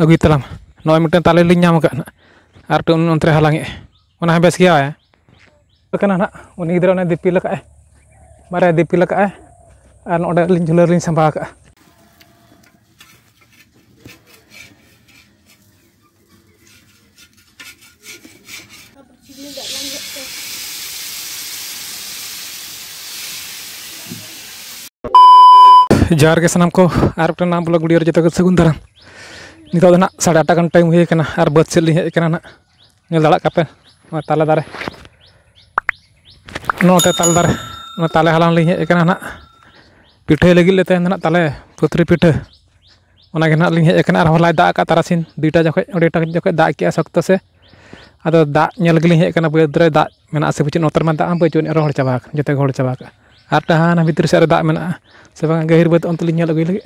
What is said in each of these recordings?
ᱟᱹᱜᱩᱭ ᱛᱟᱞᱟᱝ ᱱᱚᱜᱼᱚᱭ ᱢᱤᱫᱴᱮᱱ ᱛᱟᱞᱮ ᱞᱤᱧ ᱧᱟᱢ ᱟᱠᱟᱫ ᱱᱟᱜ ᱟᱨ ᱢᱤᱫᱴᱮᱱ ᱚᱱᱛᱮ ᱨᱮ ᱦᱟᱞᱟᱝᱮᱜᱼᱟ ᱚᱱᱟ ᱦᱚᱸ ᱵᱮᱥ ᱜᱮᱭᱟ ᱠᱟᱱᱟ ᱱᱟᱜ ᱩᱱᱤ ᱜᱤᱫᱽᱨᱟᱹ ᱚᱱᱮ ᱫᱤᱯᱤᱞ ᱟᱠᱟᱫᱼᱟᱭ ᱵᱟᱨᱭᱟ ᱫᱤᱯᱤᱞ ᱟᱠᱟᱫᱼᱟᱭ ᱟᱨ ᱱᱚᱰᱮ ᱟᱹᱞᱤᱧ ᱡᱷᱩᱞᱟᱹ ᱨᱮᱞᱤᱧ ᱥᱟᱢᱵᱟᱣ ᱟᱠᱟᱫᱼᱟ ᱡᱚᱦᱟᱨ ᱜᱮ ᱥᱟᱱᱟᱢ ᱠᱚ ᱟᱨ ᱢᱤᱫᱴᱮᱱ ᱱᱟᱢ ᱵᱞᱚᱜ ᱵᱷᱤᱰᱤᱭᱳ ᱨᱮ ᱡᱚᱛᱚ ᱠᱚ ᱥᱟᱹᱜᱩᱱ ᱫᱟᱨᱟᱢ नितो ना साढ़े आठ घंटा टाइम हुए और बद से हज ना दाड़ा कापे ताले दारे नोटे ताले दारे ताले हलान ली हज ना पिठे लगे ले तेन ताले पुतरी पिठे ᱚᱱᱟᱜᱮ ᱱᱟᱜ ᱞᱤᱧ ᱦᱮᱡ ᱟᱠᱟᱱᱟ ᱟᱨ ᱦᱚᱞᱟᱭ ᱫᱟᱜ ᱟᱠᱟᱫ ᱛᱟᱨᱟᱥᱤᱧ ᱫᱩᱭᱴᱟ ᱡᱚᱠᱷᱚᱡ ᱚᱸᱰᱮᱴᱟ ᱡᱚᱠᱷᱚᱡ ᱫᱟᱜ ᱠᱮᱜᱼᱟ ᱥᱚᱠᱛᱚ ᱥᱮ ᱟᱫᱚ ᱫᱟᱜ ᱧᱮᱞ ᱜᱮᱞᱤᱧ ᱦᱮᱡ ᱟᱠᱟᱱᱟ ᱵᱟᱹᱫᱽ ᱨᱮ ᱫᱟᱜ ᱢᱮᱱᱟᱜᱼᱟ ᱥᱮ ᱵᱟᱹᱪᱩᱜ ᱱᱚᱛᱮ ᱨᱮᱢᱟ ᱫᱟᱜ ᱦᱚᱸ ᱵᱟᱹᱪᱩᱜ ᱟᱨ ᱦᱚᱲ ᱪᱟᱵᱟ ᱟᱠᱟᱱᱟ ᱡᱚᱛᱚ ᱦᱚᱲ ᱪᱟᱵᱟ ᱟᱠᱟᱜᱼᱟ ᱟᱨ ᱴᱟᱦᱟᱱᱟ ᱵᱷᱤᱛᱨᱤ ᱥᱮᱫ ᱨᱮ ᱫᱟᱜ ᱢᱮᱱᱟᱜᱼᱟ ᱥᱮ ᱵᱟᱝ ᱜᱟᱹᱦᱤᱨ ᱵᱟᱹᱫᱽ ᱚᱱᱛᱮ ᱞᱤᱧ ᱧᱮᱞ ᱟᱹᱜᱩᱭ ᱞᱟᱹᱜᱤᱫ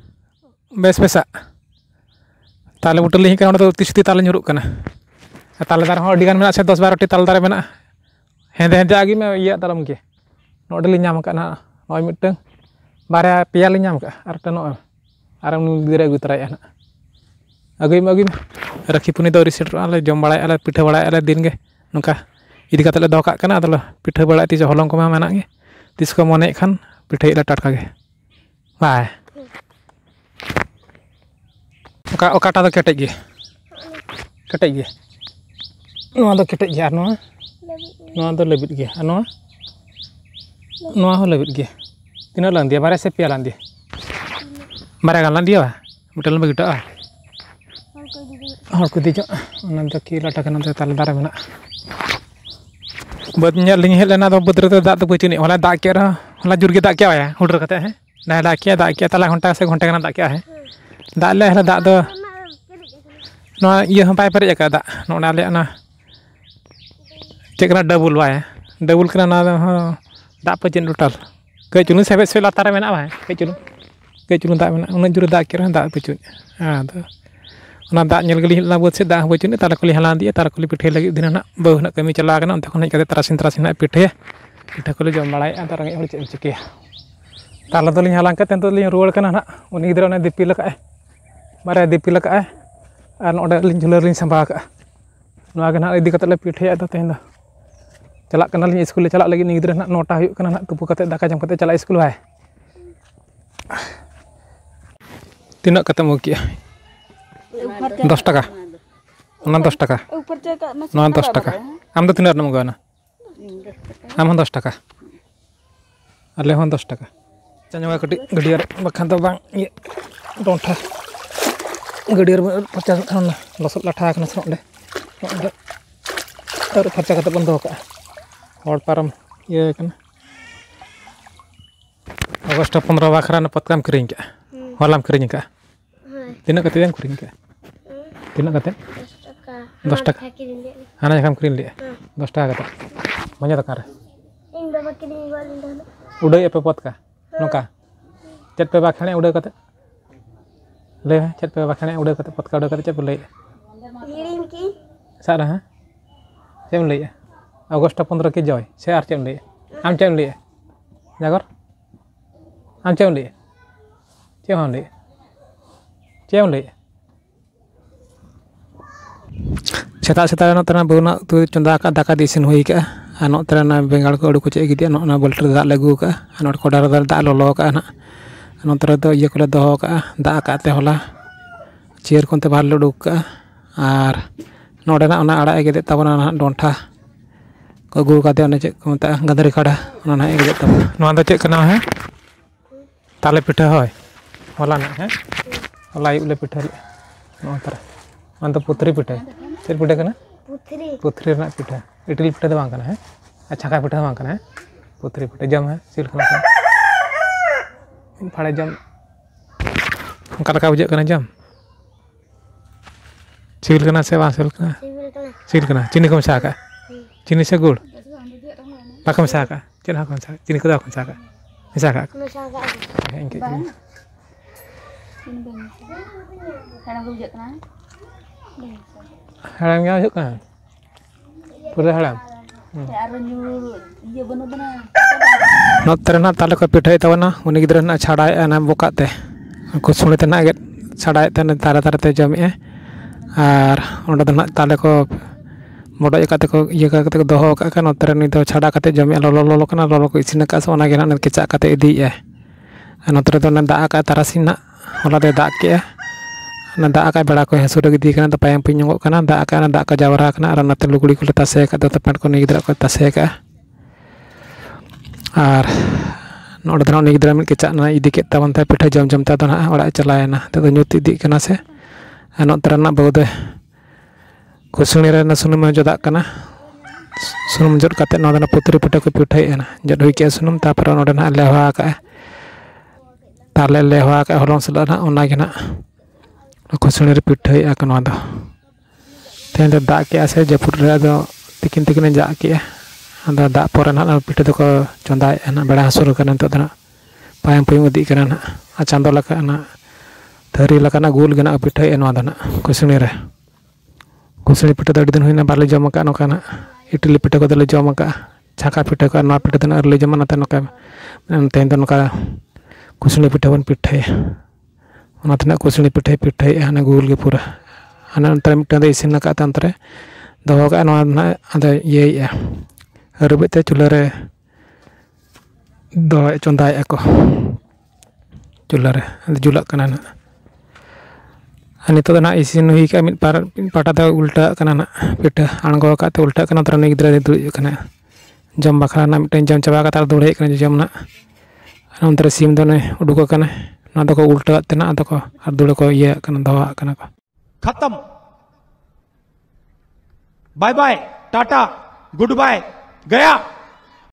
ᱵᱮᱥ ᱵᱮᱥᱟᱜ ᱛᱟᱞᱮ ᱵᱩᱴᱟᱹ ᱞᱤᱧ ᱦᱮᱡ ᱟᱠᱟᱱᱟ ᱚᱸᱰᱮ ᱫᱚ ᱩᱛᱤ ᱥᱩᱛᱤ ᱛᱟᱞᱮ ᱧᱩᱨᱩᱜ ᱠᱟᱱᱟ ᱛᱟᱞᱮ ᱫᱟᱨᱮ ᱦᱚᱸ ᱟᱹᱰᱤᱜᱟᱱ ᱢᱮᱱᱟᱜᱼᱟ ᱥᱮ ᱫᱚᱥ ᱵᱟᱨᱚᱴᱤ ᱛᱟᱞᱮ ᱫᱟᱨᱮ ᱢᱮᱱᱟᱜᱼᱟ ᱦᱮᱸᱫᱮ ᱦᱮᱸᱫᱮ ᱟᱹᱜᱩᱭ ᱢᱮ ᱤᱭᱟᱹ ᱛᱟᱞᱚᱢ ᱜᱮ ᱱᱚᱰᱮ ᱞᱤᱧ ᱧᱟᱢ ᱟᱠᱟᱫ ᱱᱟᱜ ᱱᱚᱜᱼᱚᱭ ᱢᱤᱫᱴᱟᱝ ᱵᱟᱨᱭᱟ ᱯᱮᱭᱟ ᱞᱤᱧ ᱧᱟᱢ ᱟᱠᱟᱫᱼᱟ ᱟᱨ ᱢᱤᱫᱴᱟᱝ ᱱᱚᱜᱼᱚᱭ ᱟᱨ ᱩᱱᱤ ᱜᱤᱫᱽᱨᱟᱹ ᱟᱹᱜᱩ ᱛᱚᱨᱟᱭᱮᱜᱼᱟ ᱱᱟᱜ ᱟᱹᱜᱩᱭ ᱢᱮ ᱟᱹᱜᱩᱭ ᱢᱮ ᱨᱟᱹᱠᱷᱤ ᱯᱩᱱᱤ ᱫᱚ ᱟᱹᱣᱨᱤ ᱥᱮᱴᱮᱨᱚᱜᱼᱟ ᱞᱮ ᱡᱚᱢ ᱵᱟᱲᱟᱭᱮᱫᱼᱟ ᱞᱮ ᱯᱤᱴᱷᱟᱹ ᱵᱟᱲᱟᱭᱮᱫᱼᱟ ᱞᱮ ᱫᱤᱱᱜᱮ ᱱᱚᱝᱠᱟ ᱤᱫᱤ ᱠᱟᱛᱮᱫ ᱞᱮ ᱫᱚᱦᱚ ᱠᱟᱜ ᱠᱟᱱᱟ ᱟᱫᱚ ᱞᱮ ᱯᱤᱴᱷᱟᱹ ᱵᱟᱲᱟᱭ ᱛᱤᱥ ᱦᱚᱞᱚᱝ ᱠᱚᱢᱟ ᱢᱮᱱᱟᱜ ᱜᱮ ᱛᱤᱥ ᱠᱚ ᱢᱚᱱᱮᱭᱮᱫ ᱠᱷᱟᱱ ᱯᱤᱴᱷᱟᱹᱭᱮᱫ ᱞᱮ ᱴᱟᱴᱠᱟ ᱜᱮ ᱵᱟᱭ ᱚᱠᱟ ᱚᱠᱟᱴᱟᱜ ᱫᱚ ᱠᱮᱴᱮᱡ ᱜᱮ ᱠᱮᱴᱮᱡ ᱜᱮ ᱱᱚᱣᱟ ᱫᱚ ᱠᱮᱴᱮᱡ ᱜᱮᱭᱟ ᱟᱨ ᱱᱚᱣᱟ ᱱᱚᱣᱟ ᱫᱚ ᱞᱟᱹᱵᱤᱫ ᱜᱮᱭᱟ ᱟᱨ ᱱᱚᱣᱟ ᱱᱚᱣᱟ ᱦᱚᱸ ᱞᱟᱹᱵᱤᱫ ᱜᱮᱭᱟ ᱛᱤᱱᱟᱹᱜ ᱞᱟᱝ ᱤᱫᱤᱭᱟ ᱵᱟᱨᱭᱟ ᱥᱮ ᱯᱮᱭᱟ ᱞᱟᱝ ᱤᱫᱤᱭᱟ ᱵᱟᱨᱭᱟ ᱜᱟᱱ ᱞᱟᱝ ᱤᱫᱤᱭᱟ ᱢᱤᱫᱴᱮᱱ ᱞᱟᱝ ᱵᱟᱹᱜᱤ ᱦᱚᱴᱚᱜᱼᱟ ᱦᱚᱲ ᱠᱚ ᱤᱫᱤ ᱧᱚᱜ ᱚᱱᱟ ᱫᱚ ᱠᱤ ᱞᱟᱴᱟ ᱠᱟᱱᱟ ᱛᱟᱞᱮ ᱫᱟᱨᱮ ᱢᱮᱱᱟᱜᱼᱟ ᱵᱟᱹᱫᱽ ᱧᱮᱞ ᱞᱤᱧ ᱦᱮᱡ ᱞᱮᱱᱟ ᱟᱫᱚ ᱵᱟᱹᱫᱽ ᱨᱮᱫᱚ ᱫᱟᱜ ᱫᱚ ᱵᱟᱹᱪᱩᱜ ᱟᱹᱱᱤᱡ ᱦᱚᱞᱟᱭ ᱫᱟᱜ ᱠᱮᱫ ᱨᱮᱦᱚᱸ ᱦᱚᱞᱟ ᱡᱳᱨ ᱜᱮ ᱫᱟᱜ ᱠᱮᱜᱼᱟᱭ ᱦᱩᱰᱩᱨ ᱠᱟᱛᱮᱫ ᱦᱮᱸ ᱰᱟᱭ ᱫᱟᱜ ᱠᱮᱜᱼᱟ ᱫᱟᱜ ᱠᱮᱜᱼᱟ ᱛᱟᱞᱟ ᱜᱷᱚᱱᱴᱟ ᱥᱮ ᱜᱷᱚᱱᱴᱟ ᱜᱟᱱ ᱫᱟᱜ ᱠᱮᱜᱼᱟ ᱦᱮᱸ ᱫᱟᱜ ᱞᱮ ᱫᱟᱜ ᱫᱚ ᱱᱚᱣᱟ ᱤᱭᱟᱹ ᱦᱚᱸ ᱵᱟᱭ ᱯᱮᱨᱮᱡ ᱟᱠᱟᱫ ᱫᱟᱜ ᱱᱚᱜᱼᱚ ᱟᱞᱮᱭᱟᱜ ᱚᱱᱟ ᱪᱮᱫ ᱠᱟᱱᱟ ᱰᱟᱵᱩᱞ ᱵᱟᱭ ᱰᱟᱵᱩᱞ ᱠᱟᱱᱟ ᱚᱱᱟ ᱦᱚᱸ ᱫᱟᱜ ᱯᱟᱪᱮᱫ ᱴᱳᱴᱟᱞ ᱠᱟᱹᱡ ᱪᱩᱞᱩᱝ ᱥᱮᱵᱮᱡ ᱥᱮᱵᱮᱡ ᱞᱟᱛᱟᱨ ᱨᱮ ᱢᱮᱱᱟᱜᱼᱟ ᱠᱟᱹᱡ ᱪᱩᱞᱩᱝ ᱠᱟᱹᱡ ᱪᱩᱞᱩᱝ ᱫᱟᱜ ᱢᱮᱱᱟᱜᱼᱟ ᱩᱱᱟᱹᱜ ᱡᱳᱨᱮ ᱫᱟᱜ ᱠᱮᱫ ᱨᱮᱦᱚᱸ ᱫᱟᱜ ᱵᱟᱹᱪᱩᱜ ᱟᱫᱚ ᱚᱱᱟ ᱫᱟᱜ ᱧᱮᱞ ᱜᱮᱞᱤᱧ ᱦᱮᱡ ᱞᱮᱱᱟ ᱵᱟᱹᱫᱽ ᱥᱮᱫ ᱫᱟᱜ ᱦᱚᱸ ᱵᱟᱹᱪᱩᱜ ᱛᱟᱨ ᱠᱚᱞᱤᱧ ᱦᱟᱞᱟᱝ ᱤᱫᱤᱭᱟ ᱛᱟᱨ ᱠᱚᱞᱤᱧ ᱯᱤᱴᱷᱟᱹᱭ ᱞᱟᱹᱜᱤᱫ ᱫᱤᱱ ᱦᱟᱸᱜ ᱵᱟᱹᱦᱩ ᱦᱟᱸᱜ ᱠᱟᱹᱢᱤ ᱪᱟᱞᱟᱣ ᱠᱟᱱᱟ ᱚᱱᱛᱮ ᱠᱷᱚᱱ ᱦᱮᱡ ᱠᱟᱛᱮᱫ ᱛᱟᱨᱟᱥᱤᱧ ᱛᱟᱨᱟᱥᱤᱧ ᱦᱟᱸᱜ ᱯᱤᱴᱷᱟᱹᱭᱟ ᱯᱤᱴᱷᱟᱹ ᱠᱚᱞᱮ ᱡᱚᱢ ᱵᱟᱲᱟᱭᱮᱫᱼᱟ ᱟᱫᱚ ᱨᱮᱸᱜᱮᱡ ᱦᱚᱲ ᱪᱮᱫ ᱮᱢ ᱪᱤᱠᱟᱹᱭᱟ ᱛᱟᱦᱚᱞᱮ ᱫᱚᱞᱤᱧ ᱦᱟᱞᱟᱝ ᱠᱟᱛᱮᱫ ᱱᱤᱛᱚᱜ ᱫᱚᱞᱤᱧ ᱨᱩᱣᱟᱹᱲ ᱠᱟᱱᱟ ᱱᱟᱜ ᱩᱱᱤ ᱜᱤᱫᱽᱨᱟᱹ ᱚᱱᱮ ᱫᱤᱯᱤᱞ ᱟᱠᱟᱫᱼᱟᱭ ᱵᱟᱨᱭᱟ ᱫᱤᱯᱤᱞ ᱟᱠᱟᱫᱼᱟᱭ ᱟᱨ ᱱᱚᱰᱮ ᱟᱹᱞᱤᱧ ᱡᱷᱩᱞᱟᱹ ᱨᱮᱞᱤᱧ ᱥᱟᱢᱵᱟᱣ ᱟᱠᱟᱫᱼᱟ ᱱᱚᱣᱟ ᱜᱮ ᱱᱟᱜ ᱤᱫᱤ ᱠᱟᱛᱮᱫ ᱞᱮ ᱯᱤᱴᱷᱟᱹᱭᱟ ᱟᱫᱚ ᱛᱮᱦᱮᱧ ᱫᱚ ᱪᱟᱞᱟᱜ ᱠᱟᱱᱟᱞᱤᱧ ᱥᱠᱩᱞ ᱞᱮ ᱪᱟᱞᱟᱜ ᱞᱟᱹᱜᱤᱫ ᱩᱱᱤ ᱜᱤᱫᱽᱨᱟᱹ ᱱᱟᱜ ᱱᱚᱴᱟ ᱦᱩᱭᱩᱜ ᱠᱟᱱᱟ ᱱᱟᱜ ᱛᱩᱯᱩ ᱠᱟᱛᱮᱫ ᱫᱟᱠᱟ ᱡᱚᱢ ᱠᱟᱛᱮᱫ ᱪᱟᱞᱟᱜ ᱥᱠᱩᱞ ᱵᱟᱭ ᱛᱤᱱᱟᱹᱜ ᱠᱟᱛᱮᱢ ᱟᱹᱜᱩ ᱠᱮᱜᱼᱟ ᱫᱚᱥ ᱴᱟᱠᱟ ᱚᱱᱟ ᱫᱚᱥ ᱴᱟᱠᱟ ᱱᱚᱣᱟ ᱫᱚᱥ ᱴᱟᱠᱟ ᱟᱢ ᱫᱚ ᱛᱤᱱᱟᱹᱜ ᱨᱮᱱᱮᱢ ᱟᱹᱜᱩᱣᱟᱱᱟ ᱟᱢ ᱦᱚᱸ ᱫᱚᱥ ᱴᱟᱠᱟ ᱟᱞᱮ ᱦᱚᱸ ᱫᱚᱥ ᱴᱟᱠᱟ Gede bang. Kan. Pun kan. Udah ya pepot ka? ᱟᱹᱞᱤᱧ ᱛᱟᱦᱮᱱᱟ ᱩᱰᱟᱹᱭ ᱟᱯᱮ ᱯᱚᱛᱠᱟ ᱱᱚᱝᱠᱟ ᱪᱮᱫ ᱯᱮ ᱵᱟᱠᱷᱟᱱᱮ ᱩᱰᱟᱹᱣ ᱠᱟᱛᱮᱫ ᱞᱟᱹᱭ ᱢᱮ ᱪᱮᱫ ᱯᱮ ᱵᱟᱠᱷᱟᱱᱮ ᱩᱰᱟᱹᱣ ᱠᱟᱛᱮᱫ ᱯᱚᱛᱠᱟ ᱩᱰᱟᱹᱣ ᱠᱟᱛᱮᱫ ᱪᱮᱫ ᱯᱮ ᱞᱟᱹᱭᱮᱫᱼᱟ ᱦᱤᱲᱤᱧ ᱠᱤ ᱥᱟᱵ ᱨᱮ ᱦᱮᱸ ᱪᱮᱫ ᱮᱢ ᱞᱟᱹᱭᱮᱫᱼᱟ ᱟᱜᱚᱥᱴ ᱯᱚᱸᱫᱽᱨᱚ ᱠᱤ ᱡᱚᱭ ᱥᱮ ᱟᱨ ᱪᱮᱫ ᱮᱢ ᱞᱟᱹᱭᱮᱫᱼᱟ ᱟᱢ ᱪᱮᱫ ᱮᱢ ᱞᱟᱹᱭᱮᱫᱼᱟ ᱡᱟᱜᱚᱨ ᱟᱢ ᱪᱮᱫ ᱮᱢ ᱞᱟᱹᱭᱮᱫᱼᱟ ᱪᱮᱫ ᱦᱚᱸ ᱞᱟᱹᱭᱮᱫᱼᱟ ᱪᱮᱫ ᱮᱢ ᱞᱟᱹᱭᱮᱫᱼᱟ ᱥᱮᱛᱟᱜ ᱥᱮᱛᱟᱜ ᱱᱚᱛᱮ ᱨᱮ ᱵᱟᱹᱦᱩ ᱩᱛᱩ ᱪᱚᱸᱫᱟ ᱟᱠᱟᱫ ᱫᱟᱠᱟ ᱫᱚ ᱤᱥᱤᱱ ᱦᱩᱭ ᱠᱟᱜᱼᱟ ᱟᱨ ᱱᱚᱛᱮ ᱨᱮ ᱚᱱᱟ ᱵᱮᱸᱜᱟᱲ ᱠᱚ ᱟᱹᱞᱩ ᱠᱚ ᱪᱮᱫ ᱜᱤᱫᱤᱭᱟ ᱱᱚᱜᱼᱚ ᱱᱚᱣᱟ ᱵᱟᱹᱞᱴᱤ ᱨᱮ ᱫᱟᱜ ᱞᱮ ᱟᱹᱜᱩ ᱠᱟᱜᱼᱟ ᱟᱨ ᱱᱚᱰᱮ ᱠᱚᱰᱟ ᱨᱮ ᱫᱟᱜ ᱞᱚᱞᱚ ᱠᱟᱜᱼᱟ ᱱᱟᱜ ᱱᱚᱛᱮ ᱨᱮᱫᱚ ᱤᱭᱟᱹ ᱠᱚᱞᱮ ᱫᱚᱦᱚ ᱠᱟᱜᱼᱟ ᱫᱟᱜ ᱟᱠᱟᱫ ᱛᱮ ᱦᱚᱞᱟ ᱪᱤᱭᱟᱹᱨ ᱠᱚᱱᱛᱮ ᱵᱟᱦᱨᱮ ᱞᱮ ᱩᱰᱩᱠ ᱠᱟᱜᱼᱟ ᱟᱨ ᱱᱚᱰᱮᱱᱟᱜ ᱚᱱᱟ ᱟᱲᱟᱜ ᱮ ᱜᱮᱫᱮᱫ ᱛᱟᱵᱚᱱᱟ ᱱᱟᱦᱟᱜ ᱰᱚᱱᱴᱷᱟ ᱠᱚ ᱟᱹᱜᱩ ᱠᱟᱫᱮᱭᱟ ᱚᱱᱮ ᱪᱮᱫ ᱠᱚ ᱢᱮᱛᱟᱜᱼᱟ ᱜᱟᱹᱫᱟᱹᱨᱤ ᱠᱷᱟᱰᱟ ᱚᱱᱟ ᱱᱟᱦᱟᱜ ᱮ ᱜᱮᱫᱮᱫ ᱛᱟᱵᱚᱱᱟ ᱱᱚᱣᱟ ᱫᱚ ᱪᱮᱫ ᱠᱟᱱᱟ ᱦᱮᱸ ᱛᱟᱞᱮ ᱯᱤᱴᱷᱟᱹ ᱦᱳᱭ ᱦᱚᱞᱟᱱᱟᱜ ᱦᱮᱸ ᱦᱚᱞᱟ ᱟᱹᱭᱩᱵ ᱞᱮ ᱯᱤᱴᱷᱟᱹ ᱞᱮᱫᱼᱟ ᱱᱚᱜᱼᱚ ᱛᱟᱨᱟ ᱚᱱᱟ ᱫᱚ ᱯᱩᱛᱷᱨᱤ ᱯᱤᱴᱷᱟᱹ ᱪᱮᱫ ᱯᱤᱴᱷᱟᱹ ᱠᱟᱱᱟ ᱯᱩᱛᱷᱨᱤ ᱯᱩᱛᱷᱨᱤ ᱨᱮᱱᱟᱜ ᱯᱤᱴᱷᱟᱹ ᱤᱴᱞᱤ ᱯᱤᱴᱷᱟᱹ ᱫᱚ ᱵᱟᱝ ᱠᱟᱱᱟ ᱦᱮᱸ ᱟᱨ ᱪᱷᱟᱸᱠᱟ ᱯᱤᱴᱷᱟᱹ ᱦᱚᱸ ᱵᱟᱝ ᱠᱟᱱᱟ ᱦᱮᱸ ᱯᱩᱛᱷᱨᱤ ᱯᱤᱴᱷᱟᱹ ᱡᱚᱢ ᱦᱮᱸ ᱪᱮᱫ ᱞᱮᱠᱟ ᱢᱟᱥᱮ ᱯᱷᱟᱲᱮ ᱡᱚᱢ ᱚᱠᱟ ᱞᱮᱠᱟ ᱵᱩᱡᱷᱟᱹᱜ ᱠᱟᱱᱟ ᱡᱚᱢ सिविल कना से बांग सिविल कना सिविल कना सिविल कना चीनी को मसा का चीनी से गुड़ बाको मसा का चेन को मसा चीनी को दाको मसा का मसा का masyarakat इनके Kadang gue kan? haram nhau thức à pura haram नोतरना ताले को पिठाई तो तवना उन गिद्रना छाड़ाए नाम बोकाते उनको सुने तो तना गेट छाड़ाए तो तारा तारा ते जमे और ओंडा दना को मोड़ा काते को ये काते को दोहो का छाड़ा काते लोलो लोलो लोलो को इसिन का सोना इदी है। नोतर दना दा ना होला दे दा के nanda akan berlaku yang sudah gede kan yang penyungguk kan nanda akan nanda akan jawara kan arah nanti lugu lugu letas saya atau tempat kuni gidra kah? Ar Noda dan nih tidak mikir cak na idi kita tawan tapi dah jam jam tato nah orang celaya nah tato nyuti di kena saya anak ah, terana bau deh kusung nih nah, rena sunum jodak kena. Sunum jod kata nol dan putri putra kau putai ya nah. Jod hukia sunum tapi orang nol dan lewa kah. Tarle lewa kah holong selana onaga nah ᱯᱤᱴᱷᱟᱹ ᱠᱚ ᱯᱤᱴᱷᱟᱹᱭᱮᱜᱼᱟ ᱱᱟ ᱡᱚᱫ ᱦᱩᱭ ᱠᱮᱜᱼᱟ ᱥᱩᱱᱩᱢ ᱛᱟᱨᱯᱚᱨᱮ ᱱᱚᱰᱮ ᱱᱟᱜ ᱞᱮᱣᱦᱟ ᱟᱠᱟᱜᱼᱟ ᱛᱟᱦᱞᱮ ᱞᱮᱣᱦᱟ ᱟᱠᱟᱜᱼᱟ ᱦᱚᱞᱚᱝ ᱥᱟᱞᱟᱜ ᱱᱟᱜ ᱚᱱᱟᱜᱮ ᱱᱟᱜ ᱠᱩᱥᱩᱱᱤ ᱨᱮ ᱯᱤᱴᱷᱟᱹᱭᱮᱜᱼᱟ ᱠᱚ ᱱᱚᱣᱟ ᱫᱚ ᱛᱮᱦᱮᱧ ᱫᱚ ᱫᱟᱜ ᱠᱮᱜᱼᱟ ᱥᱮ ᱡᱟᱹᱯᱩᱫ ᱨᱮ ᱟᱫᱚ ᱛᱤᱠᱤᱱ ᱛᱤᱠᱤᱱᱮ ᱫᱟᱜ ᱠᱮᱜᱼᱟ ᱟᱫᱚ ᱫᱟᱜ ᱯᱚᱨᱮ ᱱᱟᱜ ᱯᱤᱴᱷᱟᱹ ᱫᱚᱠᱚ ᱪᱚᱸᱫᱟᱭᱮᱜᱼᱟ ᱱᱟᱜ ᱵᱮᱲᱟ ᱦᱟᱹᱥᱩᱨ ᱠᱟᱱᱟ ᱱᱤᱛᱚᱜ ᱫᱚ ᱱᱟᱜ ᱯᱟᱭᱟᱢ ᱯᱩᱭᱩᱢ ᱤᱫᱤᱜ ᱠᱟᱱᱟ ᱱᱟᱜ ᱟᱨ ᱪᱟᱸᱫᱳ ᱞᱮᱠᱟ ᱱᱟᱜ ᱛᱷᱟᱹᱨᱤ ᱞᱮᱠᱟᱱᱟᱜ ᱜᱳᱞ ᱜᱮ ᱱᱟᱜ ᱯᱤᱴᱷᱟᱹᱭᱮᱜᱼᱟ ᱱᱚᱣᱟ ᱫᱚ ᱱᱟᱜ ᱠᱩᱥᱩᱱᱤ ᱨᱮ ᱠᱩᱥᱩᱱᱤ ᱯᱤᱴᱷᱟᱹ ᱫᱚ ᱟᱹᱰᱤ ᱫᱤᱱ ᱦᱩᱭᱱᱟ ᱵᱟᱞᱮ ᱡᱚᱢ ᱟᱠᱟᱫ ᱱᱚᱝᱠᱟ ᱱᱟᱜ ᱤᱴᱞᱤ ᱯᱤᱴᱷᱟᱹ ᱠᱚᱫᱚᱞᱮ ᱡᱚᱢ ᱟᱠᱟᱫᱼᱟ ᱪᱷᱟᱸᱠᱟ ᱯᱤᱴᱷᱟᱹ ᱠᱚ ᱟᱨ ᱱᱚᱣᱟ ᱯᱤᱴᱷᱟᱹ ᱫᱚ ᱱᱟᱜ ᱟᱹᱣᱨᱤᱞᱮ ᱡᱚᱢᱟ ᱚᱱᱟᱛᱮ ᱱᱚᱝᱠᱟ ᱛᱮᱦᱮᱧ ᱫᱚ ᱱᱚᱝᱠᱟ ᱠᱩᱥᱩᱱᱤ ᱯᱤᱴᱷᱟᱹ ᱵᱚᱱ ᱯᱤᱴᱷᱟᱹᱭᱟ ᱚᱱᱟᱛᱮ ᱱᱟᱜ ᱠᱩᱥᱩᱱᱤ ᱯᱤᱴᱷᱟᱹᱭ ᱯᱤᱴᱷᱟᱹᱭᱮᱜᱼᱟ ᱦᱟᱱᱟ ᱜᱳᱞ ᱜᱮ ᱯᱩᱨᱟᱹ ᱦᱟᱱᱟ ᱚᱱᱛᱮ ᱨᱮ ᱢᱤᱫᱴᱟᱝ ᱫᱚ ᱤᱥᱤᱱ ᱟᱠᱟᱫ ᱛᱮ ᱚᱱᱛᱮ ᱨᱮ ᱫᱚᱦᱚ ᱠᱟᱜᱼᱟ ᱱᱚᱣᱟ ᱫᱚ ᱱᱟᱜ ᱟᱫᱚ ᱤᱭᱟᱹᱭᱮᱜᱼᱟ ᱟᱹᱨᱩᱵᱮᱫ ᱛᱮ ᱪᱩᱞᱦᱟᱹ ᱨᱮ ᱫᱚᱦᱚ ᱪᱚᱸᱫᱟᱭᱮᱜᱼᱟ ᱠᱚ ᱪᱩᱞᱦᱟᱹ ᱨᱮ ᱟᱫᱚ ᱡᱩᱞᱟᱜ ᱠᱟᱱᱟ ᱱᱟᱜ ᱟᱨ ᱱᱤᱛᱚᱜ ᱫᱚ ᱱᱟᱜ ᱤᱥᱤᱱ ᱦᱩᱭ ᱠᱟᱜᱼᱟ ᱢᱤᱫ ᱯᱟᱨ ᱢᱤᱫ ᱯᱟᱦᱴᱟ ᱫᱚ ᱩᱞᱴᱟᱹᱜ ᱠᱟᱱᱟ ᱱᱟᱜ ᱯᱤᱴᱷᱟᱹ ᱟᱬᱜᱚ ᱟᱠᱟᱫ ᱛᱮ ᱩᱞᱴᱟᱹᱜ ᱠᱟᱱᱟ ᱛᱚ ᱩᱱᱤ ᱜᱤᱫᱽᱨᱟᱹ ᱫᱩᱲᱩᱵ ᱠᱟᱱᱟ ᱡᱚᱢ ᱵᱟᱠᱷᱨᱟ ᱱᱟᱜ ᱢᱤᱫᱴᱮᱱ ᱡᱚᱢ ᱪᱟᱵᱟ ᱠᱟᱛᱮ ᱫᱩᱲᱩᱵ ᱦᱮᱡ ᱠᱟᱱᱟ ᱡᱚᱢ ᱱᱟᱜ ᱟᱨ ᱚᱱᱛᱮ ᱨᱮ ᱥᱤᱢ ᱫᱚ ᱩᱰᱩᱠ ᱟᱠᱟᱱᱟ उल्टा तना दो दुड़े को ये दवा खत्म bye bye tata good bye गया